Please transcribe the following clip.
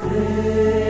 Grace.